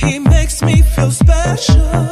He makes me feel special.